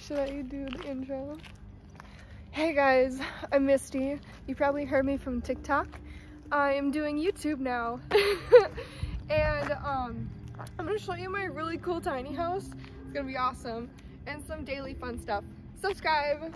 should I do the intro? Hey guys, I'm Misty. You probably heard me from TikTok. I am doing YouTube now. and um, I'm gonna show you my really cool tiny house. It's gonna be awesome. And some daily fun stuff. Subscribe!